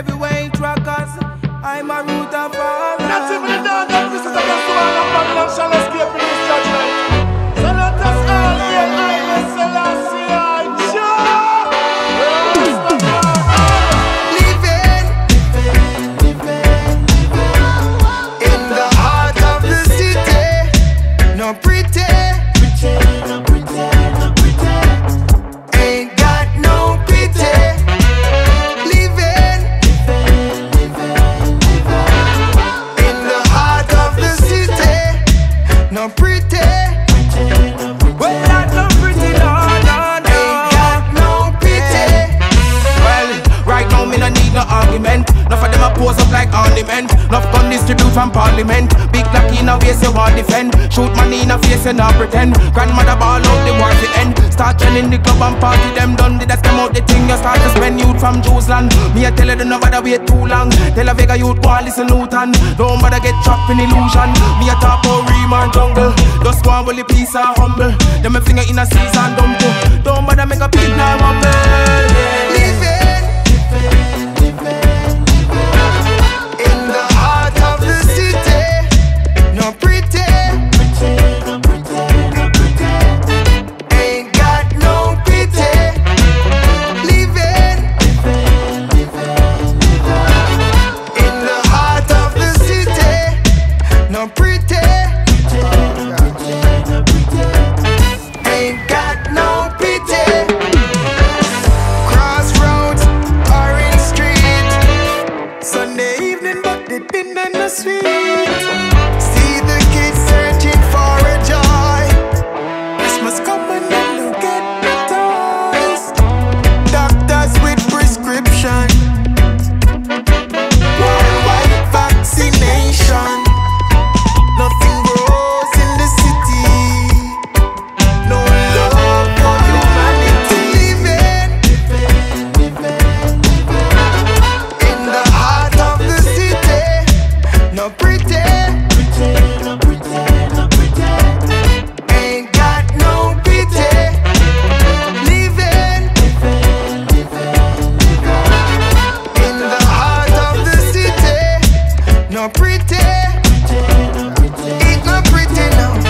Heavyweight Rockaz, I'm a root of all. Not even the dog this is the man of escape in this judgment. Gun from parliament. Big black in a waist you want defend. Shoot money in a face you not pretend. Grandmother ball out the war to end. Start training the club and party them done. Did I come out the thing you start to spend youth from Jerusalem. Me I tell you no bother wait too long. Tell a Vega youth and listen Luton. Don't bother get trapped in illusion. Me a talk about ream and jungle. Just and will the peace and humble. Them a finger in a season dumb too. Don't bother make a pig now humble. pretty. It not pretty now.